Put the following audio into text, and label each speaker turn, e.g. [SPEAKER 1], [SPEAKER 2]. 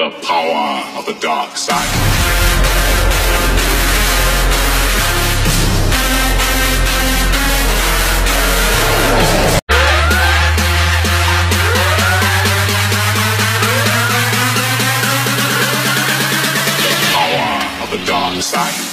[SPEAKER 1] The power of the dark side. the dark side.